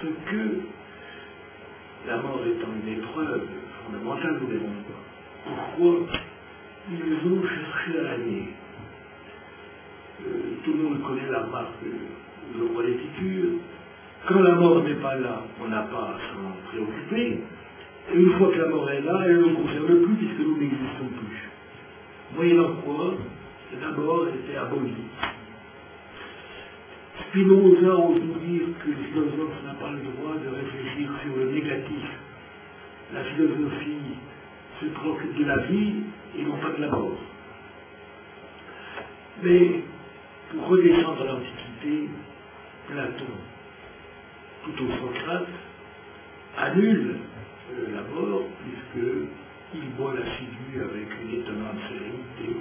parce que la mort étant une épreuve fondamentale, nous verrons pourquoi ils ont cherché à la nier. Tout le monde connaît la marque de roi d'épicure. Quand la mort n'est pas là, on n'a pas à s'en préoccuper. Et une fois que la mort est là, elle ne nous concerne plus puisque nous n'existons plus. Moyennant quoi, la mort était abolie. Spinoza ose nous dire que le philosophe n'a pas le droit de réfléchir sur le négatif. La philosophie se préoccupe de la vie et non pas de la mort. Mais pour redescendre à l'Antiquité, Platon, tout au Socrate, annule euh, la mort puisqu'il boit l'assidu avec une étonnante sérénité.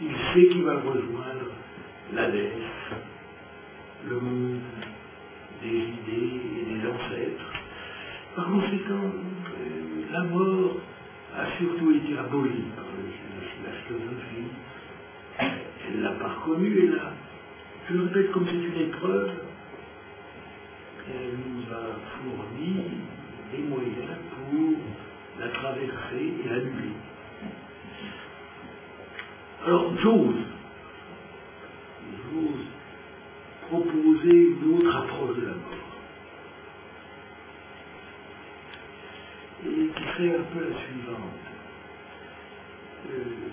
Il sait qu'il va rejoindre l'Hadès, le monde des idées et des ancêtres. Par conséquent, euh, la mort a surtout été abolie par la philosophie. Elle l'a pas reconnue, elle l'a, je le répète comme c'est une épreuve, elle nous a fourni des moyens pour la traverser et l'annuler. Alors j'ose proposer une autre approche de la mort. Et qui serait un la suivante. Euh,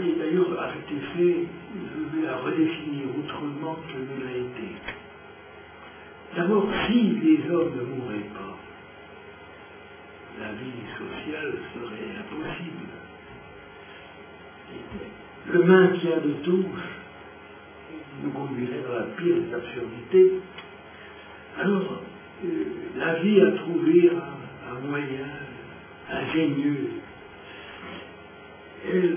et d'ailleurs, à cet effet, je vais la redéfinir autrement que ne l'a été. D'abord, si les hommes ne mourraient pas, la vie sociale serait impossible. Le maintien de tous nous conduirait dans la pire des absurdités. Alors, la vie a trouvé un, moyen ingénieux. Elle,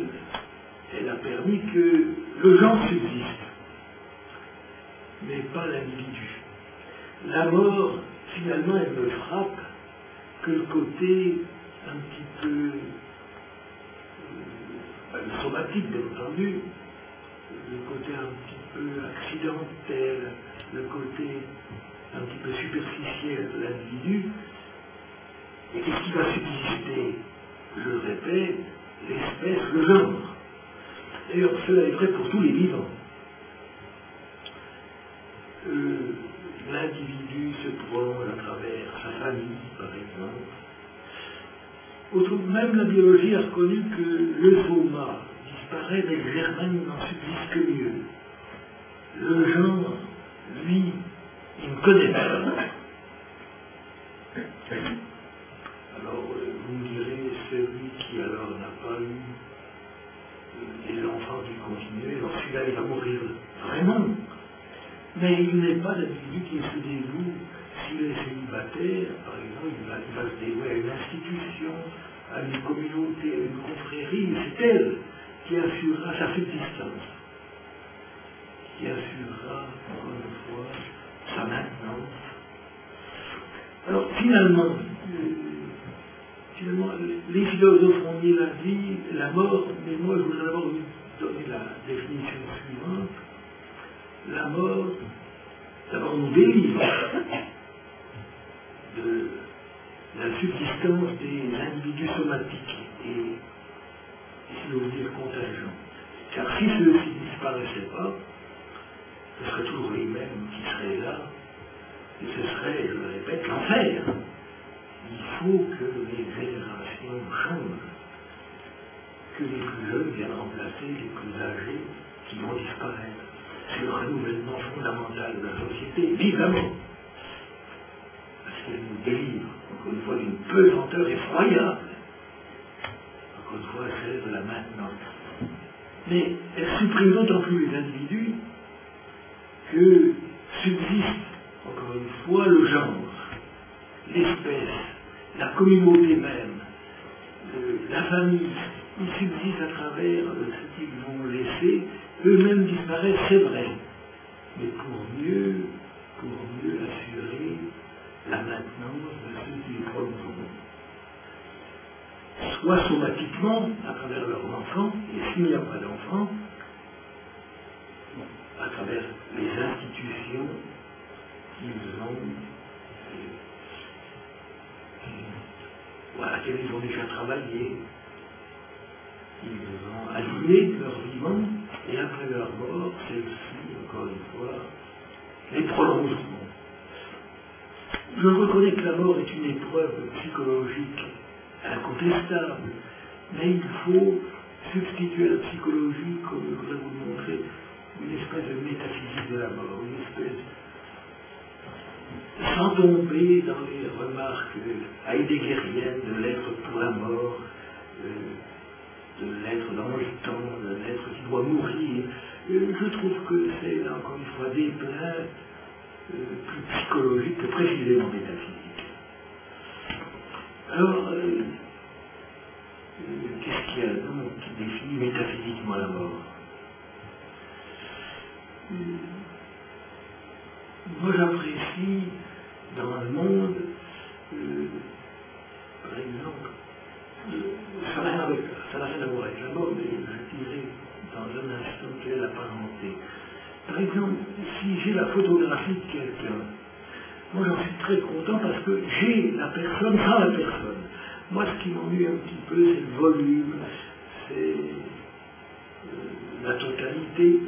elle a permis que le genre subsiste, mais pas l'individu. La mort, finalement, elle ne frappe que le côté un petit peu euh, somatique, bien entendu, le côté un petit peu accidentel, le côté un petit peu superficiel de l'individu. Et qu'est-ce qui va subsister Je le répète, l'espèce, le genre? D'ailleurs, cela est vrai pour tous les vivants. Euh, l'individu se prolonge à travers sa famille, par exemple. Autrement, même la biologie a reconnu que le soma disparaît, mais le germain n'en subsiste que mieux. Le genre, lui, il ne connaît pas. Alors, euh, vous me direz, celui qui alors n'a pas eu euh, des enfants qui continuaient, alors celui-là, il va mourir vraiment. Mais il n'est pas d'individu qui se dévoue, s'il est célibataire, par exemple, il va, il va, se dévouer à une institution, à une communauté, à une confrérie, c'est elle qui assurera sa subsistance, qui assurera, encore une fois, sa maintenance. Alors finalement, finalement, les philosophes ont mis la vie, la mort, mais moi je voudrais d'abord vous donner la définition suivante la mort, d'abord nous délivre de la subsistance des individus somatiques et, si l'on veut dire, contingents. Car si ceux-ci ne disparaissaient pas, ce serait toujours les mêmes qui seraient là, et ce serait, je le répète, l'enfer. Il faut que les générations changent, que les plus jeunes viennent remplacer les plus âgés qui vont disparaître c'est le renouvellement fondamental de la société, vivement. Parce qu'elle nous délivre, encore une fois, d'une pesanteur effroyable. Encore une fois, celle de la maintenance. Mais elle supprime d'autant plus les individus que subsiste, une fois, le genre, l'espèce, la communauté même, la famille. Ils subsistent à travers ce qu'ils vont laisser eux-mêmes disparaissent, c'est vrai, mais pour mieux, pour mieux assurer la maintenance de ceux qui les prolongeront. soit somatiquement, à travers leurs enfants, et s'il n'y a pas d'enfants, à travers les institutions qu'ils ont, à laquelle ils ont déjà travaillé. Ils ont allumé leur vivant, et après leur mort, celle-ci, encore une fois, les prolongeront. Je reconnais que la mort est une épreuve psychologique incontestable, mais il faut substituer la psychologie, comme je voudrais vous le montrer, une espèce de métaphysique de la mort, une espèce sans tomber dans les remarques heideggeriennes de l'être pour la mort, euh, de l'être dans le temps, de l'être qui doit mourir. Euh, je trouve que c'est, encore une fois, des plans euh, plus psychologiques que précisément métaphysiques. Alors, qu'est-ce qu'il y a donc qui définit métaphysiquement la mort? Moi j'apprécie dans le monde, euh, par exemple, euh, ça n'a rien, à voir avec la mort, mais dirais dans un instant quelle est la parenté. Par exemple, si j'ai la photographie de quelqu'un, moi j'en suis très content parce que j'ai la personne sans la personne. Moi ce qui m'ennuie un petit peu, c'est le volume, c'est euh, la totalité.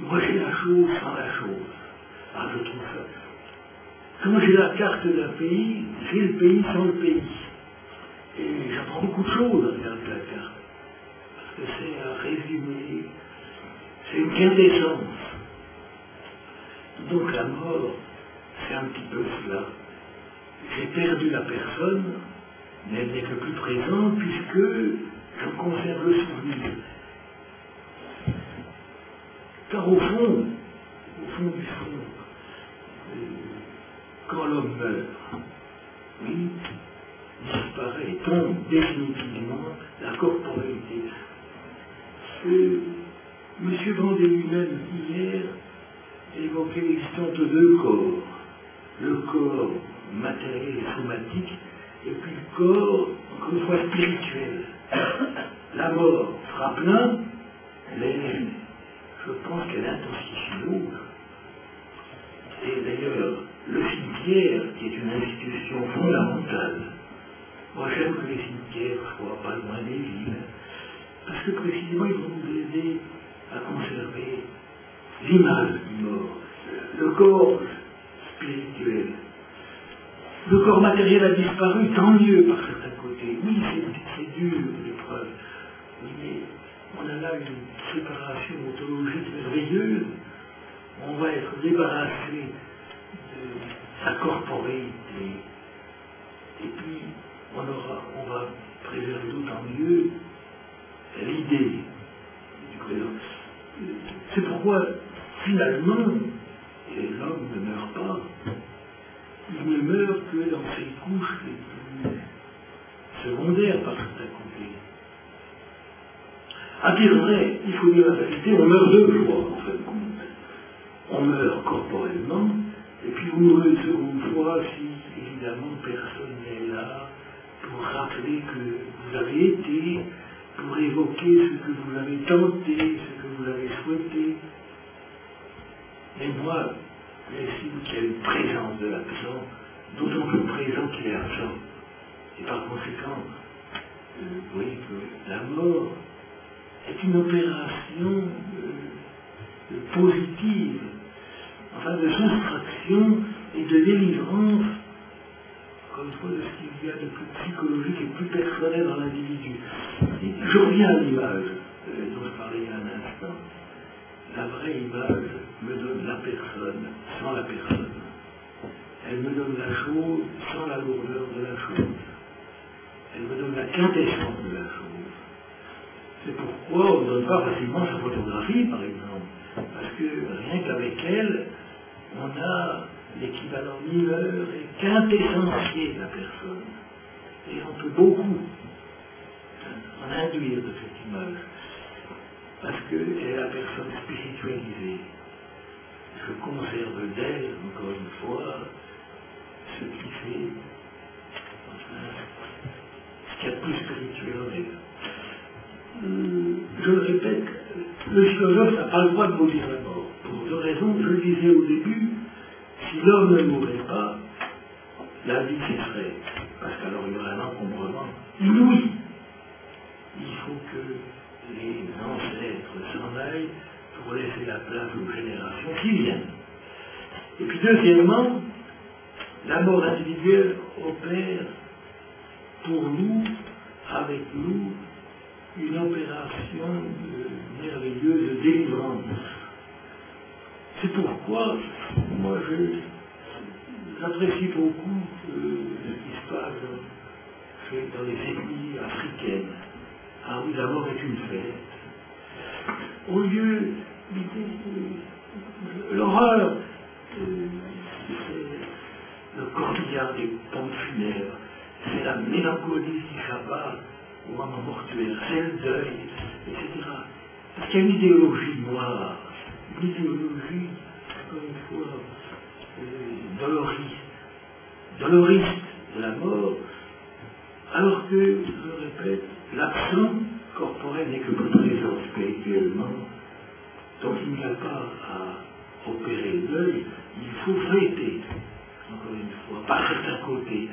moi j'ai la chose sans la chose. Ah, je trouve ça. Quand j'ai la carte d'un pays, j'ai le pays sans le pays. Et j'apprends beaucoup de choses à regarder la carte. Parce que c'est un résumé, c'est une quintessence. Donc la mort, c'est un petit peu cela. J'ai perdu la personne, mais elle n'est que plus présente puisque je conserve le souvenir. Car au fond, au fond du fond, quand l'homme meurt, oui, disparaît, tombe définitivement la corporalité. M. Vendée lui-même, hier, évoquait l'existence de deux corps. Le corps matériel et somatique, et puis le corps, encore une fois, spirituel. La mort frappe l'un, mais je pense qu'elle intensifie l'autre. Et d'ailleurs, le cimetière, qui est une institution fondamentale, moi j'aime que les cimetières soient pas loin des villes, parce que précisément ils vont nous aider à conserver l'image du mort, le corps spirituel. Le corps matériel a disparu, tant mieux par certains côtés. Oui, c'est dur l'épreuve, mais on a là une séparation ontologique merveilleuse. On va être débarrassé sa corporité. Et puis, on, aura, on va préserver d'autant mieux l'idée du présent. C'est pourquoi, finalement, l'homme ne meurt pas. Il ne meurt que dans ses couches les plus secondaires par côtés. À dire vrai, il faut dire la vérité, on meurt deux fois, en de compte. On meurt corporellement, et puis vous mourrez une seconde fois si, évidemment, personne n'est là pour rappeler que vous avez été, pour évoquer ce que vous avez tenté, ce que vous avez souhaité. Mais moi, j'estime qu'il y a une de l'absent, d'autant plus présent qu'il est absent. Et par conséquent, vous voyez que la mort est une opération euh, positive enfin de soustraction et de délivrance, comme fois, de ce qu'il y a de plus psychologique et plus personnel dans l'individu. Je reviens à l'image euh, dont je parlais il y a un instant. La vraie image me donne la personne sans la personne. Elle me donne la chose sans la lourdeur de la chose. Elle me donne la quintessence de la chose. C'est pourquoi on ne donne pas facilement sa photographie, par exemple. Parce que rien qu'avec elle, on a l'équivalent mineur et quintessentiel de la personne. Et on peut beaucoup en induire de cette image, parce qu'elle est la personne spiritualisée. Je conserve d'elle, encore une fois, ce qui fait, ce qu'il y a de plus spirituel en elle. Hum, je le répète, le philosophe n'a pas le droit de mourir la mort. Pour deux raisons, je disais au début, si l'homme ne mourait pas, la vie cesserait. Parce qu'alors il y aurait un encombrement inouï. Il faut que les ancêtres s'en aillent pour laisser la place aux générations qui viennent. Et puis deuxièmement, la mort individuelle opère pour nous, avec nous, une opération merveilleuse de délivrance. C'est pourquoi moi j'apprécie beaucoup ce qui se passe dans les ethnies africaines. Ah oui, la mort est une fête. Au lieu, l'horreur, euh, le corbillard des pompes funèbres, c'est la mélancolie qui s'abat au moment mortuaire, c'est le deuil, etc. Parce qu'il y a une idéologie noire, une idéologie, encore une fois, doloriste, doloriste de la mort, alors que, je le répète, l'action corporelle n'est que présent spirituellement. Donc il n'y a pas à opérer deuil, il faut traiter, encore une fois, par certains côtés.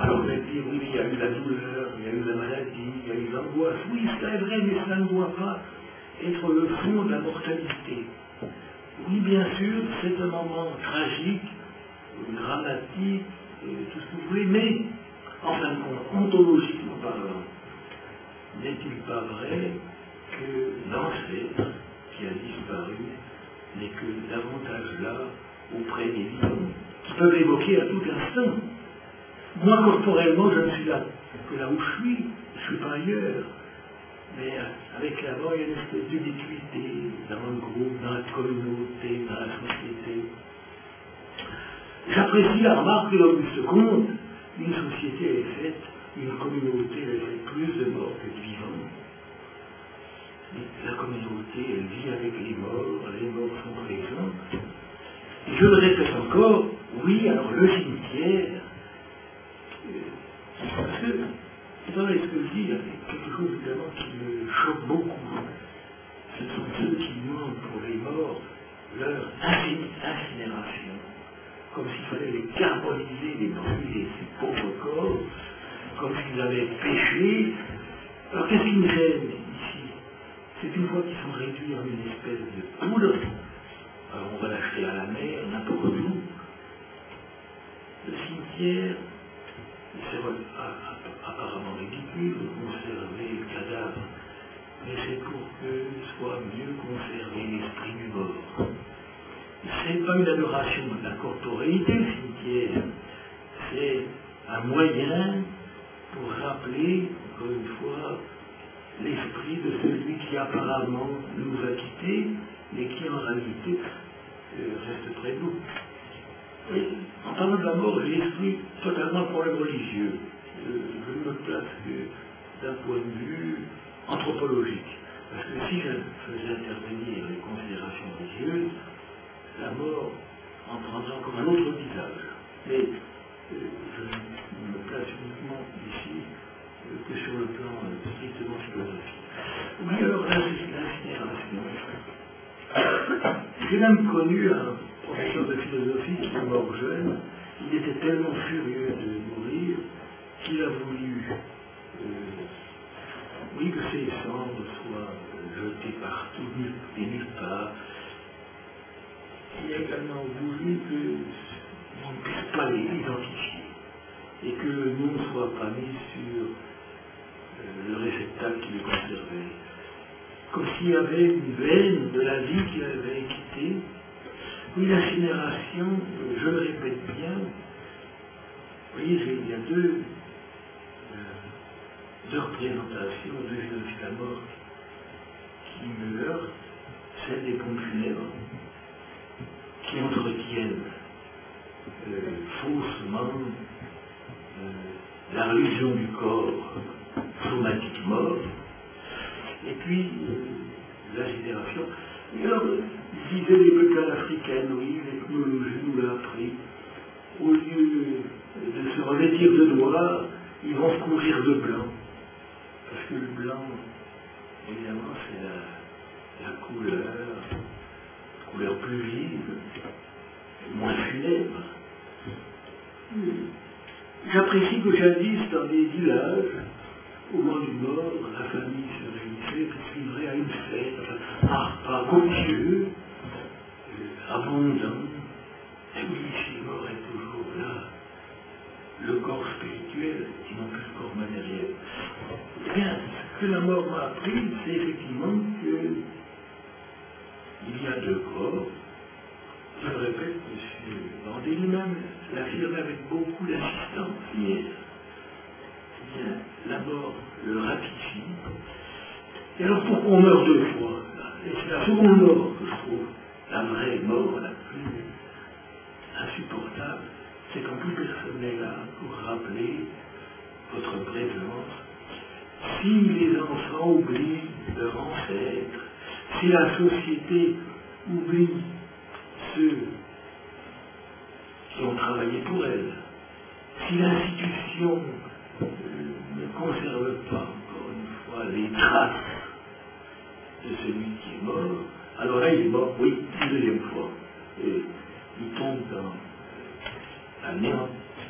Alors vous allez dire, oui, il y a eu la douleur, il y a eu la maladie, il y a eu l'angoisse. Oui, c'est vrai, mais cela ne doit pas être le fond de la mortalité. Oui, bien sûr, c'est un moment tragique, dramatique, tout ce que vous voulez, mais, en fin de compte, ontologiquement parlant, n'est-il pas vrai que l'ancêtre qui a disparu n'est que davantage là auprès des vivants, qui peuvent évoquer à tout instant moi, corporellement, je ne suis là que là où je suis, je ne suis pas ailleurs. Mais euh, avec la mort, il y a une espèce d'ubiquité dans le groupe, dans la communauté, dans la société. J'apprécie la remarque que l'Auguste compte, une société est faite, une communauté elle fait plus de morts que de vivants. la communauté, elle vit avec les morts, les morts sont présents. Et je le répète encore, oui, alors le cimetière, parce que, dans les il y a quelque chose évidemment qui me choque beaucoup. Ce sont ceux qui demandent pour les morts leur incinération, comme s'il fallait les carboniser, les brûler, ces pauvres corps, comme s'ils avaient péché. Alors qu'est-ce qui me gêne ici? C'est une fois qu'ils sont réduits en une espèce de poudre, La corporéité, le cimetière, c'est un moyen pour rappeler, encore une fois, l'esprit de celui qui apparemment nous a quittés, mais qui en réalité euh, reste près de nous en parlant de la mort, exclu totalement le religieux. Euh, je me place d'un point de vue anthropologique. Parce que si je faisais intervenir les considérations religieuses, la mort en prendrait encore un autre visage. Mais euh, je ne me place uniquement ici euh, que sur le plan strictement philosophique. Oui, alors l'incinération. J'ai même connu un professeur de philosophie qui est mort jeune, il était tellement furieux de mourir Comme s'il y avait une veine de la vie qu'il avait quittée. Oui, l'incinération, je le répète bien, vous voyez, il y a deux, représentations, deux philosophies de la mort qui meurent, celle des pompes funèbres, qui entretiennent euh, faussement euh, la religion du corps somatique mort, et puis la génération. Et alors, disait les africaines, oui, l'ethnologie nous l'a appris. Au lieu de se revêtir de noir, ils vont se couvrir de blanc. que le blanc, évidemment, c'est la, la couleur, couleur plus vive, moins funèbre. J'apprécie que jadis, dans les villages, au moment du mort, la famille se réunissait et suivrait à une fête, un repas copieux, abondant. Mort est toujours là, le corps spirituel et non plus le corps matériel. Eh bien, ce que la mort m'a appris, c'est effectivement que il y a deux corps. Je le répète, M. Vendée lui-même l'affirme avec beaucoup d'assistance hier. Eh bien, la mort le ratifie. Et alors pourquoi on meurt deux fois Et c'est la seconde mort que je trouve la vraie mort, la plus insupportable, c'est quand plus personne n'est là pour rappeler votre présence. Si les enfants oublient leur ancêtre, si la société oublie ceux qui ont travaillé pour elle, si l'institution euh, ne conserve pas, encore une fois, les traces de celui qui est mort, alors là, il est mort, oui, une deuxième fois. Et il tombe dans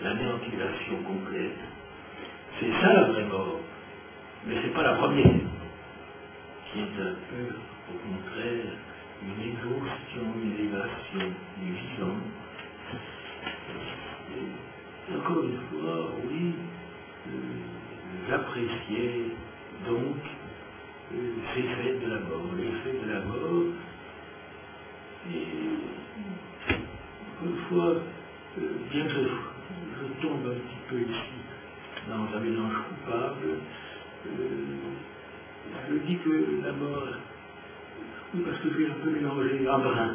l'anéantisation complète. C'est ça la vraie mort. Mais ce n'est pas la première, qui est un peu, au contraire, une exhaustion, une élévation du vivant. Et encore une fois, oui, euh, j'appréciais donc euh, ces de fêtes de la mort. Et une fois, euh, bien que je, tombe un petit peu ici dans un mélange coupable, je dis que la mort oui, parce que j'ai un peu mélangé un brin,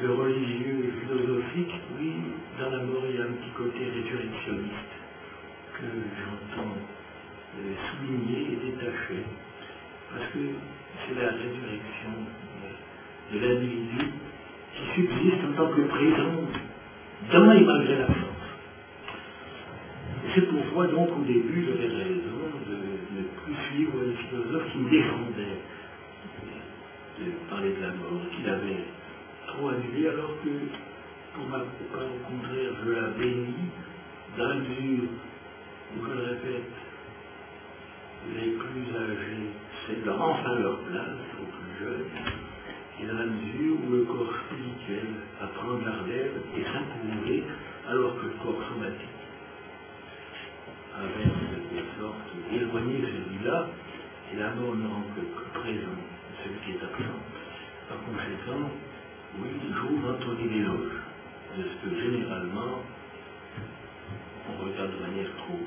le religieux et le philosophique. Oui, dans la mort, il y a un petit côté résurrectionniste que j'entends euh, souligner et détacher. Parce que c'est la résurrection de l'individu qui subsiste en tant que présent dans et malgré la force. C'est pourquoi donc au début j'avais raison de ne plus suivre les philosophes qui défendaient de parler de la mort, qu'il avait trop annulé, alors que, pour ma part, au contraire, je la bénis, dans la mesure où, je le répète, les plus âgés c'est enfin leur place aux plus jeunes, et dans la mesure où le corps spirituel apprend la relève et s'incouver, alors que le corps somatique avait en quelque sorte éloigné celui-là, et la mort ne rend que présent celui qui est absent. Par conséquent, oui, j'ouvre les l'éloge de ce que généralement on regarde de manière trop